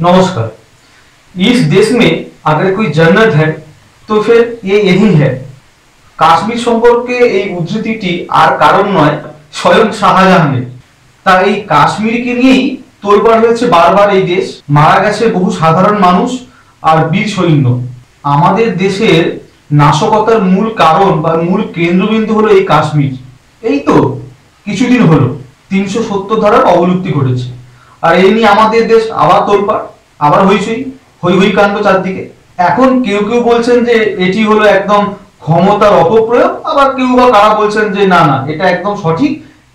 नमस्कार इस देश में अगर कोई जन्नत है तो फिर ये यही है কাশ্মীর সম্পর্কে এই উদ্ধৃতিটি আর কারণ নয় স্বয়ং শাহজাহানের তাই এই কাশ্মীরকে নিয়েই তোলপাড় হয়েছে বারবার এই দেশ মারা গেছে বহু সাধারণ মানুষ আর বীর সৈন্য আমাদের দেশের নাশকতার মূল কারণ বা মূল কেন্দ্রবিন্দু হলো এই কাশ্মীর এই তো কিছুদিন হলো তিনশো সত্তর ধারার অবলুপ্তি ঘটেছে আর এই নিয়ে আমাদের দেশ আবার তোলপাড়, আবার হইচই, হই হই কাণ্ড চারদিকে। এখন কেউ কেউ বলছেন যে এটি হলো একদম ক্ষমতার অপপ্রয়োগ, আবার কেউ বা কারা বলছেন যে না না, এটা একদম সঠিক।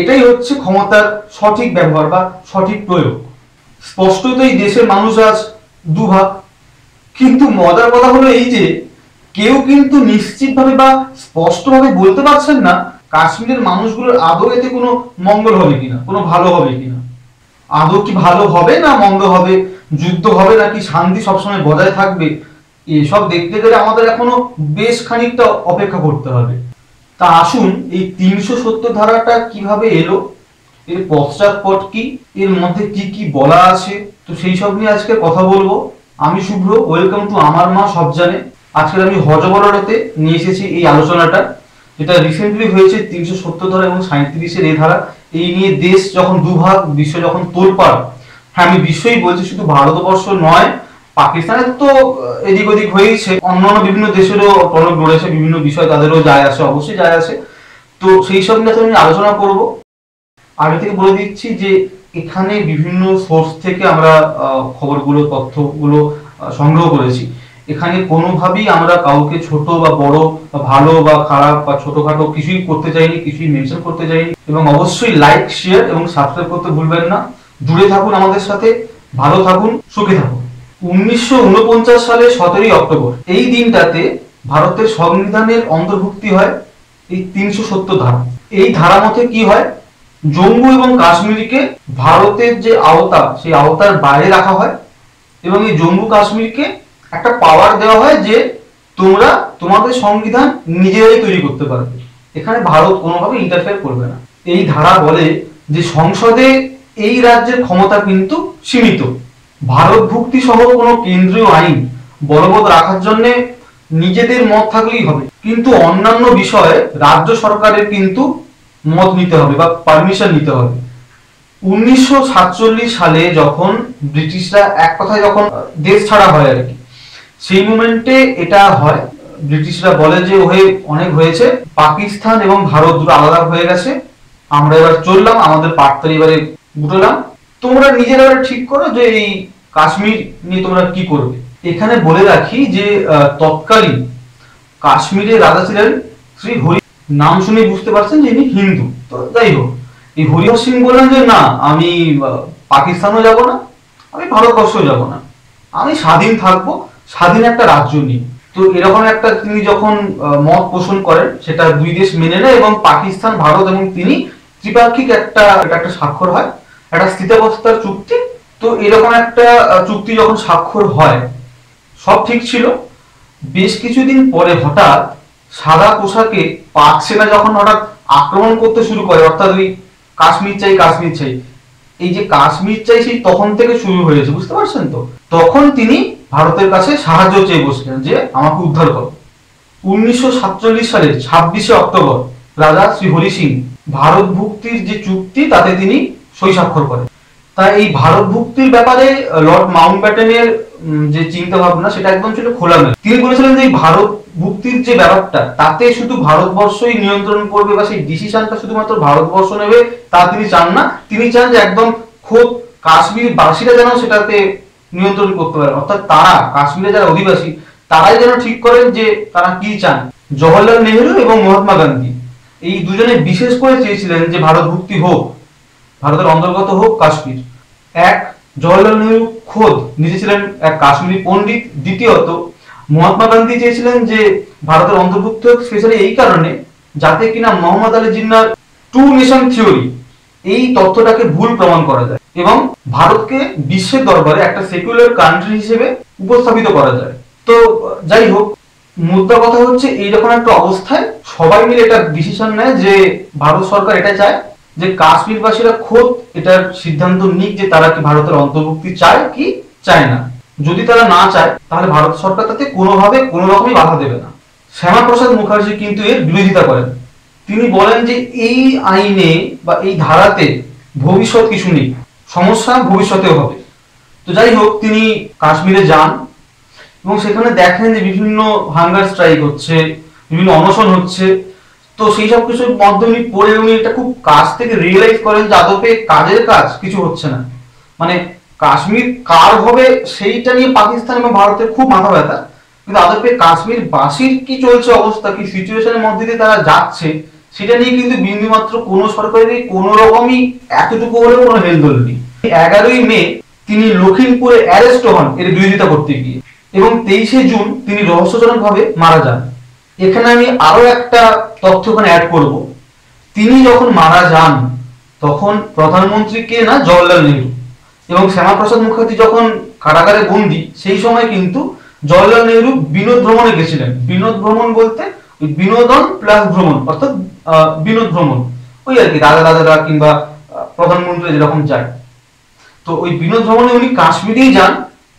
এটাই হচ্ছে ক্ষমতার সঠিক ব্যবহার বা সঠিক প্রয়োগ। স্পষ্টতই দেশের মানুষ আজ দুভাগ। কিন্তু মজার কথা হলো এই যে, কেউ কিন্তু নিশ্চিতভাবে বা স্পষ্টভাবে বলতে পারছেন না কাশ্মীরের মানুষগুলোর আদৌ এতে কোনো মঙ্গল হবে কিনা, কোনো ভালো হবে কিনা। আদৌ কি ভালো হবে না মন্দ হবে? যুদ্ধ হবে নাকি শান্তি সবসময় বজায় থাকবে? এসব দেখতে গেলে আমাদের এখনও বেশ খানিকটা অপেক্ষা করতে হবে। তা আসুন, এই তিনশো সত্তর ধারাটা কীভাবে এলো? এর পশ্চাৎপট কি? এর মধ্যে কি কি বলা আছে? তো সেই সব নিয়ে আজকে কথা বলব। আমি শুভ্র, ওয়েলকাম টু আমার মা সব জানে আজকে আমি হজবরতে নিয়ে এসেছি এই আলোচনাটা। যেটা রিসেন্টলি হয়েছে তিনশো সত্তর ধারা এবং সাঁত্রিশের এই ধারা। এই নিয়ে দেশ যখন দুভাগ, বিশ্ব যখন তোলপাড় হ্যাঁ আমি বিশ্বই বলছি শুধু ভারতবর্ষ নয় পাকিস্তানের তো এদিক ওদিক হয়েইছে। অন্যান্য বিভিন্ন দেশেরও টনক রয়েছে বিভিন্ন বিষয় তাদেরও যায় আসে, অবশ্যই যায় আসে। তো সেই সব নিয়ে আজকে আমি আলোচনা করব। আগে থেকে বলে দিচ্ছি যে, এখানে বিভিন্ন সোর্স থেকে আমরা খবরগুলো, তথ্যগুলো সংগ্রহ করেছি। এখানে কোনোভাবেই আমরা কাউকে ছোট বা বড় বা ভালো বা খারাপ বা ছোটখাটো কিছুই করতে চাইনি, কিছুই মেনশন করতে চাইনি। এবং অবশ্যই লাইক শেয়ার এবং সাবস্ক্রাইব করতে ভুলবেন না। জুড়ে থাকুন আমাদের সাথে, ভালো থাকুন, সুখে থাকুন। উনিশশো সালে সতেরোই অক্টোবর, এই দিনটাতে ভারতের সংবিধানের অন্তর্ভুক্তি হয় এই তিনশো সত্তর ধারা। এই ধারা মতে কি হয়? জম্মু এবং কাশ্মীরকে ভারতের যে আওতা, সেই আওতার বাইরে রাখা হয় এবং এই জম্মু কাশ্মীরকে একটা পাওয়ার দেওয়া হয় যে তোমরা তোমাদের সংবিধান নিজেরাই তৈরি করতে পারবে। এখানে ভারত কোনোভাবে ইন্টারফেয়ার করবে না। এই ধারা বলে যে সংসদে এই রাজ্যের ক্ষমতা কিন্তু সীমিত। ভারত ভুক্তি সহ কোনো কেন্দ্রীয় আইন বলবৎ রাখার জন্য নিজেদের মত থাকলেই হবে। কিন্তু অন্যান্য বিষয়ে রাজ্য সরকারের কিন্তু মত নিতে হবে বা পারমিশন নিতে হবে। উনিশশো সাতচল্লিশ সালে যখন ব্রিটিশরা এক কথায় যখন দেশ ছাড়া হয় আর কি সেই মুমেন্টে এটা হয়। ব্রিটিশরা বলে যে হয়ে অনেক হয়েছে। পাকিস্তান এবং ভারত দুটো আলাদা হয়ে গেছে। আমরা এবার চললাম, আমাদের পার্টটা এবারে গুটোলাম। তোমরা নিজেরা ঠিক করো যে, এই কাশ্মীর নিয়ে তোমরা কি করবে? এখানে বলে রাখি যে তৎকালীন কাশ্মীরের রাজা ছিলেন শ্রী হরি। নাম শুনে বুঝতে পারছেন যে, ইনি হিন্দু। তো যাই হোক, এই হরিহর সিং বললেন যে, না, আমি পাকিস্তানও যাব না, আমি ভারতবর্ষও যাব না। আমি স্বাধীন থাকব। স্বাধীন একটা রাজ্য নিয়ে। তো এরকম একটা তিনি যখন মত পোষণ করেন, সেটা দুই দেশ মেনে নেয় এবং পাকিস্তান, ভারত এবং তিনি ত্রিপাক্ষিক একটা একটা স্বাক্ষর হয়, একটা স্থিতাবস্থার চুক্তি। তো এরকম একটা চুক্তি যখন স্বাক্ষর হয়, সব ঠিক ছিল। বেশ কিছুদিন পরে হঠাৎ সাদা পোশাকে পাক সেনা যখন হঠাৎ আক্রমণ করতে শুরু করে, অর্থাৎ ওই কাশ্মীর চাই কাশ্মীর চাই এই যে কাশ্মীর চাই সেই তখন থেকে শুরু হয়েছে, বুঝতে পারছেন তো? তখন তিনি ভারতের কাছে সাহায্য চেয়ে বসলেন যে আমাকে উদ্ধার করো। উনিশশো সাতচল্লিশ সালের ছাব্বিশে অক্টোবর রাজা শ্রী হরি সিং ভারত ভুক্তির যে চুক্তি, তাতে তিনি সই স্বাক্ষর করেন। তাই এই ভারত ভুক্তির ব্যাপারে লর্ড মাউন্ট ব্যাটেনের যে চিন্তা ভাবনা সেটা একদম ছিল খোলামেলা। তিনি বলেছিলেন যে ভারত ভুক্তির যে ব্যাপারটা, তাতে শুধু ভারতবর্ষই নিয়ন্ত্রণ করবে বা সেই ডিসিশনটা শুধুমাত্র ভারতবর্ষ নেবে, তা তিনি চান না। তিনি চান যে একদম খোদ কাশ্মীর বাসীরা যেন সেটাতে নিয়ন্ত্রণ করতে পারে। অর্থাৎ তারা কাশ্মীরে যারা অধিবাসী, তারাই যেন ঠিক করেন যে তারা কি চান। জওহরলাল নেহেরু এবং মহাত্মা গান্ধী। এই দুজনে বিশেষ করে চেয়েছিলেন যে ভারত ভুক্তি হোক, ভারতের অন্তর্গত হোক কাশ্মীর। এক জওয়াহরলাল নেহরু খোদ নিজে ছিলেন এক কাশ্মীরি পণ্ডিত। দ্বিতীয়ত, মহাত্মা গান্ধী চেয়েছিলেন যে ভারতের অন্তর্ভুক্ত স্পেশালি এই কারণে যাতে কিনা মোহাম্মদ আলী জিন্নার টু নেশন থিওরি এই তথ্যটাকে ভুল প্রমাণ করা যায় এবং ভারতকে বিশ্বের দরবারে একটা সেকুলার কান্ট্রি হিসেবে উপস্থাপিত করা যায়। তো যাই হোক, মুদ্রা কথা হচ্ছে এইরকম একটা অবস্থায় সবাই মিলে এটা ডিসিশন নেয় যে ভারত সরকার এটা চায়। যে কাশ্মীরবাসীরা খোদ এটার সিদ্ধান্ত নিক যে তারা কি ভারতের অন্তর্ভুক্তি চায় কি চায় না। যদি তারা না চায়, তাহলে ভারত সরকার তাতে কোনোভাবে কোনো রকমই বাধা দেবে না। শ্যামাপ্রসাদ মুখার্জি কিন্তু এর বিরোধিতা করেন। তিনি বলেন যে এই আইনে বা এই ধারাতে ভবিষ্যৎ কিছু নেই, সমস্যা ভবিষ্যতেও হবে। তো যাই হোক, তিনি কাশ্মীরে যান এবং সেখানে দেখেন যে বিভিন্ন হাঙ্গার স্ট্রাইক হচ্ছে, বিভিন্ন অনশন হচ্ছে। তো সেই সব কিছুর মধ্যে উনি পড়ে উনি এটা খুব কাছ থেকে রিয়েলাইজ করেন যে আদপে কাজের কাজ কিছু হচ্ছে না। মানে কাশ্মীর কার হবে সেইটা নিয়ে পাকিস্তান এবং ভারতের খুব মাথা ব্যথা। কিন্তু আদপে কাশ্মীর বাসীর কি চলছে অবস্থা, কি সিচুয়েশনের মধ্যে দিয়ে তারা যাচ্ছে, সেটা নিয়ে কিন্তু বিন্দুমাত্র কোনো সরকারের কোনো রকমই এতটুকু হলেও কোনো হেল নেই। এগারোই মে তিনি লখিমপুরে অ্যারেস্ট হন এর বিরোধিতা করতে গিয়ে এবং তেইশে জুন তিনি রহস্যজনকভাবে মারা যান। এখানে আমি আরও একটা তথ্য এখানে অ্যাড করব। তিনি যখন মারা যান, তখন প্রধানমন্ত্রী কে না, জওয়াহরলাল নেহরু। এবং শ্যামাপ্রসাদ মুখার্জি যখন কারাগারে বন্দি, সেই সময় কিন্তু জওয়াহরলাল নেহরু বিনোদ ভ্রমণে গেছিলেন। বিনোদ ভ্রমণ বলতে বিনোদন প্লাস ভ্রমণ, অর্থাৎ বিনোদ ভ্রমণ। ওই আর কি, দাদা, দাদারা কিংবা প্রধানমন্ত্রী যেরকম যায় তো ওই বিনোদ ভ্রমণে উনি কাশ্মীরেই যান,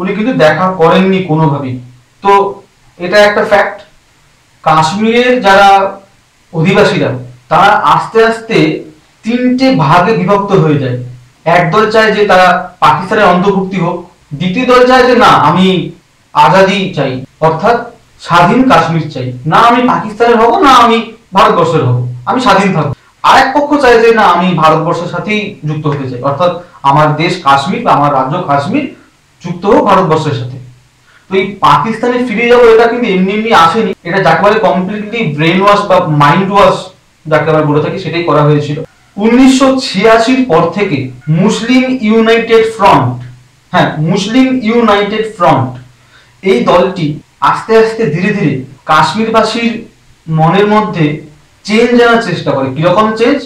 উনি কিন্তু দেখা করেননি কোনোভাবেই। তো এটা একটা ফ্যাক্ট কাশ্মীরের যারা অধিবাসীরা, তারা আস্তে আস্তে তিনটে ভাগে বিভক্ত হয়ে যায়। একদল চায় যে তারা পাকিস্তানের অন্তর্ভুক্তি হোক, দ্বিতীয় দল চায় যে না, আমি আজাদি চাই, অর্থাৎ স্বাধীন কাশ্মীর চাই। না, আমি পাকিস্তানের হব, না, আমি ভারতবর্ষের হব, আমি স্বাধীন থাকব। আরেক পক্ষ চায় যে না, আমি ভারতবর্ষের সাথেই যুক্ত হতে চাই, অর্থাৎ আমার দেশ কাশ্মীর বা আমার রাজ্য কাশ্মীর যুক্ত হোক ভারতবর্ষের সাথে। তো এই পাকিস্তানে ফিরে যাব, এটা কিন্তু এমনি এমনি আসেনি। এটা যাকে বলে কমপ্লিটলি ব্রেন ওয়াশ বা মাইন্ড ওয়াশ যাকে আমরা বলে থাকি, সেটাই করা হয়েছিল। উনিশশো ছিয়াশির পর থেকে মুসলিম ইউনাইটেড ফ্রন্ট হ্যাঁ মুসলিম ইউনাইটেড ফ্রন্ট, এই দলটি আস্তে আস্তে ধীরে ধীরে কাশ্মীরবাসীর মনের মধ্যে চেঞ্জ আনার চেষ্টা করে। কীরকম চেঞ্জ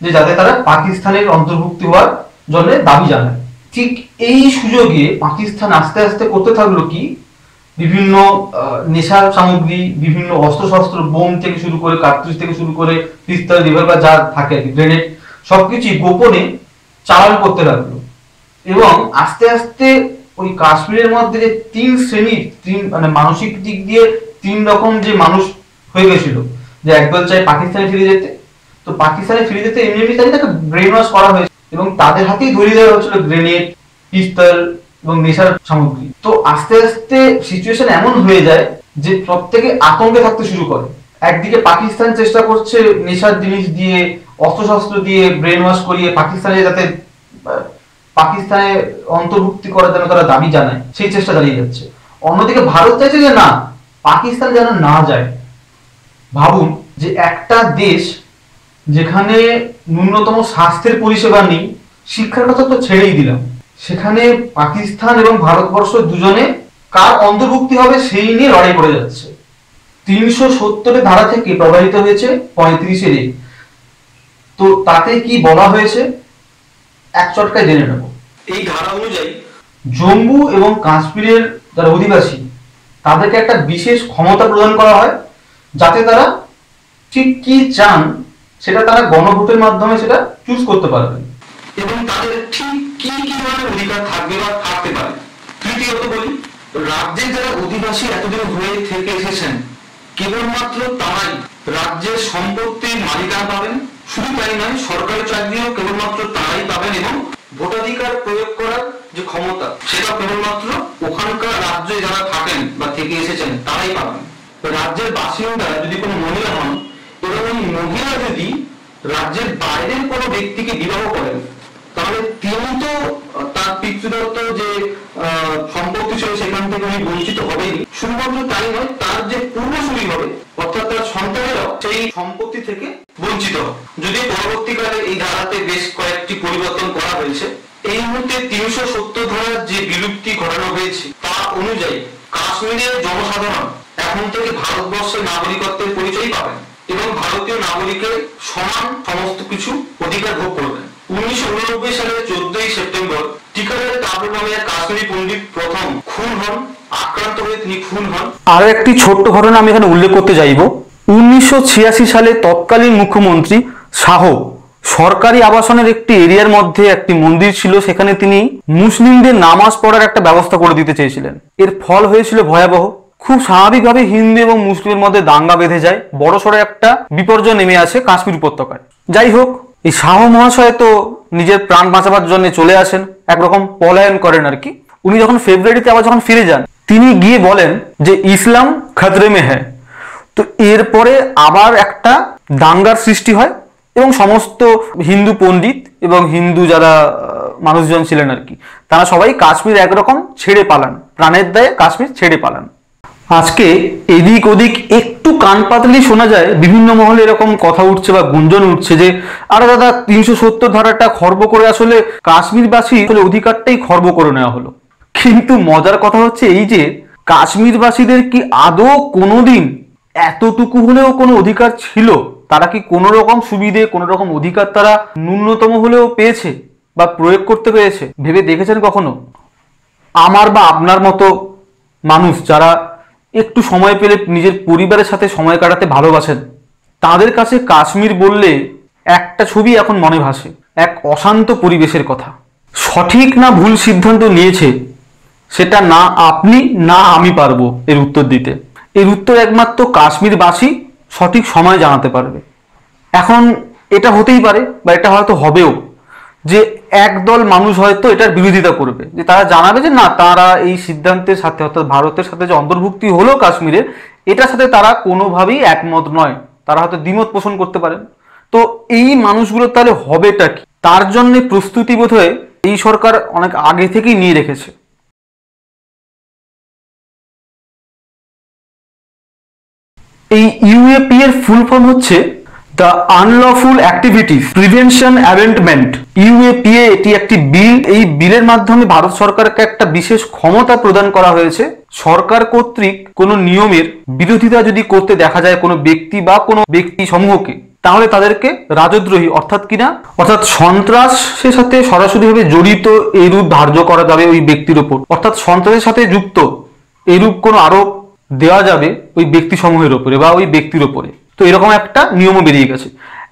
যে যাতে তারা পাকিস্তানের অন্তর্ভুক্তি হওয়ার জন্য দাবি জানায়। ঠিক এই সুযোগে পাকিস্তান আস্তে আস্তে করতে থাকল কি? বিভিন্ন নেশার সামগ্রী, বিভিন্ন অস্ত্রশস্ত্র, বোম থেকে শুরু করে কার্তুজ থেকে শুরু করে পিস্তল, রিভলভার যা থাকে আর কি, গ্রেনেড সবকিছু গোপনে চালান করতে লাগল। এবং আস্তে আস্তে ওই কাশ্মীরের মধ্যে যে তিন শ্রেণির, তিন মানে মানসিক দিক দিয়ে তিন রকম যে মানুষ হয়ে গেছিল, যে একদল চায় পাকিস্তানে ফিরে যেতে, তো পাকিস্তানে ফিরে যেতে এমনি এমনি তাকে ব্রেন ওয়াশ করা হয়েছে এবং তাদের হাতেই ধরিয়ে দেওয়া হয়েছিল গ্রেনেড পিস্তল এবং নেশার সামগ্রী। তো আস্তে আস্তে সিচুয়েশন এমন হয়ে যায় যে প্রত্যেকে আতঙ্কে থাকতে শুরু করে। একদিকে পাকিস্তান চেষ্টা করছে নেশার জিনিস দিয়ে, অস্ত্রশস্ত্র দিয়ে ব্রেন ওয়াশ করিয়ে পাকিস্তানে যাতে পাকিস্তানে অন্তর্ভুক্তি করার জন্য তারা দাবি জানায়। সেই চেষ্টা চালিয়ে যাচ্ছে। অন্যদিকে ভারত চাইছে যে না, পাকিস্তান যেন না যায়। ভাবুন যে একটা দেশ যেখানে ন্যূনতম স্বাস্থ্যের পরিষেবা নেই, শিক্ষার কথা তো ছেড়েই দিলাম। সেখানে পাকিস্তান এবং ভারতবর্ষ দুজনে কার অন্তর্ভুক্তি হবে সেই নিয়ে লড়াই করে যাচ্ছে। তিনশো সত্তরের ধারা থেকে প্রবাহিত হয়েছে পঁয়ত্রিশের এ তো তাতে কি বলা হয়েছে? এক চটকায় জেনে নেব। এই ধারা অনুযায়ী জম্মু এবং কাশ্মীরের যারা অধিবাসী তাদেরকে একটা বিশেষ ক্ষমতা প্রদান করা হয় যাতে তারা ঠিক কি চান সেটা তারা গণভোটের মাধ্যমে সেটা চুজ করতে পারবেন এবং তাদের ঠিক কি কি ধরনের অধিকার থাকবে বা থাকতে পারে? তৃতীয়ত বলি যারা অধিবাসী এতদিন হয়ে থেকে এসেছেন, কেবলমাত্র তারাই রাজ্যের পাবেন। শুধু তাই নয় সরকারি চাকরিও কেবলমাত্র তারাই পাবেন এবং ভোটাধিকার প্রয়োগ করার যে ক্ষমতা, সেটা কেবলমাত্র ওখানকার রাজ্যে যারা থাকেন বা থেকে এসেছেন, তারাই পাবেন। রাজ্যের বাসিন্দা যদি কোনো মহিলা হন এবং মহিলা যদি রাজ্যের বাইরের কোনো ব্যক্তিকে বিবাহ করেন তাহলে তিনি তো, তার পিতৃদত্ত যে সম্পত্তি ছিল সেখান থেকে উনি বঞ্চিত হবেনি শুধুমাত্র তাই নয়, তার যে পূর্বসূরি হবে, অর্থাৎ তার সন্তানেরাও সেই সম্পত্তি থেকে বঞ্চিত যদি পরবর্তীকালে এই ধারাতে বেশ কয়েকটি পরিবর্তন করা হয়েছে, এই মুহূর্তে তিনশো সত্তর ধারার যে বিলুপ্তি ঘটানো হয়েছে, তা অনুযায়ী কাশ্মীরের জনসাধারণ এখন থেকে ভারতবর্ষের নাগরিকত্বের পরিচয় পাবেন এবং ভারতীয় নাগরিকের সমান সমস্ত কিছু অধিকার ভোগ করবেন। উনিশশো উননব্বই চোদ্দই সেপ্টেম্বর টিকারের কাবুল নামে কাশ্মীরি পণ্ডিত প্রথম খুন হন, আক্রান্ত হয়ে তিনি খুন হন। আরও একটি ছোট্ট ঘটনা আমি এখানে উল্লেখ করতে চাইব উনিশশো সালে তৎকালীন মুখ্যমন্ত্রী শাহ সরকারি আবাসনের একটি এরিয়ার মধ্যে একটি মন্দির ছিল, সেখানে তিনি মুসলিমদের নামাজ পড়ার একটা ব্যবস্থা করে দিতে চেয়েছিলেন। এর ফল হয়েছিল ভয়াবহ। খুব স্বাভাবিকভাবে হিন্দু এবং মুসলিমের মধ্যে দাঙ্গা বেঁধে যায়। বড়সড় একটা বিপর্যয় নেমে আসে কাশ্মীর উপত্যকায়। যাই হোক এই শাহ মহাশয় তো নিজের প্রাণ বাঁচাবার জন্য চলে আসেন, একরকম পলায়ন করেন আর কি। উনি যখন ফেব্রুয়ারিতে আবার যখন ফিরে যান, তিনি গিয়ে বলেন যে ইসলাম খাতরে মে হ্যাঁ তো এরপরে আবার একটা দাঙ্গার সৃষ্টি হয় এবং সমস্ত হিন্দু পণ্ডিত এবং হিন্দু যারা মানুষজন ছিলেন আর কি, তারা সবাই কাশ্মীর একরকম ছেড়ে পালান। প্রাণের দায়ে কাশ্মীর ছেড়ে পালান। আজকে এদিক ওদিক একটু কান পাতলেই শোনা যায়, বিভিন্ন মহলে এরকম কথা উঠছে বা গুঞ্জন উঠছে যে, আরে দাদা, তিনশো সত্তর ধারাটা খর্ব করে আসলে কাশ্মীরবাসী অধিকারটাই খর্ব করে নেওয়া হলো। কিন্তু মজার কথা হচ্ছে এই যে, কাশ্মীরবাসীদের কি আদৌ কোনোদিন এতটুকু হলেও কোনো অধিকার ছিল? তারা কি কোনো রকম সুবিধে, কোনো রকম অধিকার তারা ন্যূনতম হলেও পেয়েছে বা প্রয়োগ করতে পেরেছে? ভেবে দেখেছেন কখনো? আমার বা আপনার মতো মানুষ যারা একটু সময় পেলে নিজের পরিবারের সাথে সময় কাটাতে ভালোবাসেন। তাদের কাছে কাশ্মীর বললে একটা ছবি এখন মনে ভাসে, এক অশান্ত পরিবেশের কথা। সঠিক না ভুল সিদ্ধান্ত নিয়েছে, সেটা না আপনি, না আমি পারব এর উত্তর দিতে। এর উত্তর একমাত্র কাশ্মীরবাসী সঠিক সময় জানাতে পারবে। এখন এটা হতেই পারে বা এটা হয়তো হবেও যে একদল মানুষ হয়তো এটার বিরোধিতা করবে। যে তারা জানাবে যে না, তারা এই সিদ্ধান্তের সাথে অর্থাৎ ভারতের সাথে যে অন্তর্ভুক্তি হলো কাশ্মীরের, এটার সাথে তারা কোনোভাবেই একমত নয়। তারা হয়তো দ্বিমত পোষণ করতে পারেন। তো এই মানুষগুলো তাহলে হবেটা কি? তার জন্য প্রস্তুতি বোধহয় এই সরকার অনেক আগে থেকেই নিয়ে রেখেছে। এই ইউএপি এর ফুল ফর্ম হচ্ছে the unlawful activities prevention amendment UAPA এটি একটি বিল। এই বিলের মাধ্যমে ভারত সরকারকে একটা বিশেষ ক্ষমতা প্রদান করা হয়েছে। সরকার কর্তৃক কোনো নিয়মের বিরোধিতা যদি করতে দেখা যায় কোনো ব্যক্তি বা কোনো ব্যক্তি সমূহকে, তাহলে তাদেরকে রাজদ্রোহী অর্থাৎ কিনা? অর্থাৎ সন্ত্রাসের সাথে সরাসরিভাবে জড়িত এই রূপ ধার্য করা যাবে ওই ব্যক্তির ওপর অর্থাৎ সন্ত্রাসের সাথে যুক্ত এরূপ কোনো আরোপ দেওয়া যাবে ওই ব্যক্তি সমূহের ওপরে বা ওই ব্যক্তির ওপরে তো এরকম একটা নিয়মও বেরিয়ে গেছে।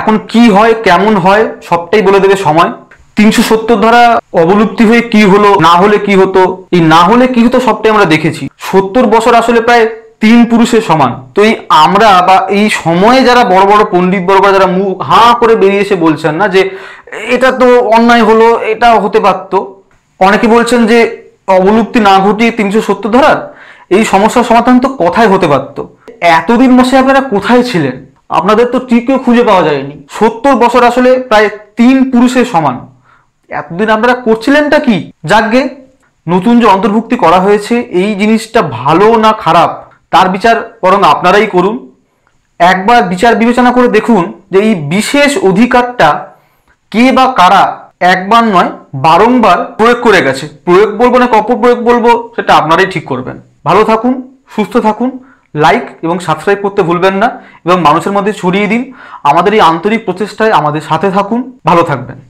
এখন কি হয়, কেমন হয়, সবটাই বলে দেবে সময়। তিনশো সত্তর ধারা অবলুপ্তি হয়ে কি হলো, না হলে কি হতো? এই না হলে কি হতো সবটাই আমরা দেখেছি। সত্তর বছর আসলে প্রায় তিন পুরুষের সমান। তো এই আমরা বা এই সময়ে যারা বড় বড় পণ্ডিত, বড় যারা মুখ, হাঁ করে বেরিয়ে এসে বলছেন না যে, এটা তো অন্যায় হলো এটা হতে পারতো। অনেকে বলছেন যে, অবলুপ্তি না ঘটিয়ে তিনশো সত্তর ধারার এই সমস্যার সমাধান তো কথায় হতে পারতো। এতদিন বসে আপনারা কোথায় ছিলেন? আপনাদের তো টিকেও খুঁজে পাওয়া যায়নি। সত্তর বছর আসলে প্রায় তিন পুরুষের সমান। এতদিন আপনারা করছিলেনটা কি? যাকগে, নতুন যে অন্তর্ভুক্তি করা হয়েছে, এই জিনিসটা ভালো না খারাপ, তার বিচার বরং আপনারাই করুন। একবার বিচার বিবেচনা করে দেখুন যে এই বিশেষ অধিকারটা কে বা কারা একবার নয়, বারংবার প্রয়োগ করে গেছে। প্রয়োগ বলব না অপপ্রয়োগ বলব, সেটা আপনারাই ঠিক করবেন। ভালো থাকুন, সুস্থ থাকুন। লাইক এবং সাবস্ক্রাইব করতে ভুলবেন না এবং মানুষের মধ্যে ছড়িয়ে দিন। আমাদের এই আন্তরিক প্রচেষ্টায় আমাদের সাথে থাকুন। ভালো থাকবেন।